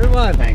Everyone.